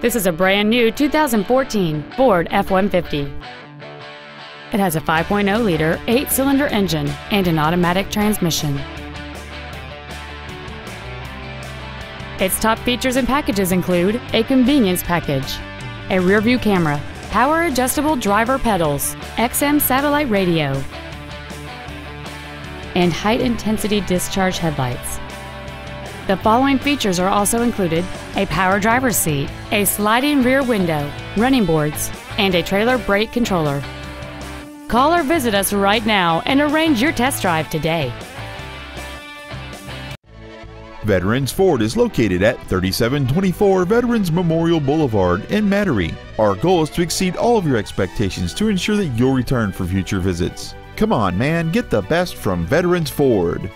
This is a brand new 2014 Ford F-150. It has a 5.0-liter eight-cylinder engine and an automatic transmission. Its top features and packages include a convenience package, a rear-view camera, power adjustable driver pedals, XM satellite radio, and high intensity discharge headlights. The following features are also included a power driver's seat, a sliding rear window, running boards, and a trailer brake controller. Call or visit us right now and arrange your test drive today. Veterans Ford is located at 3724 Veterans Memorial Boulevard in Metairie. Our goal is to exceed all of your expectations to ensure that you'll return for future visits. Come on, man, get the best from Veterans Ford.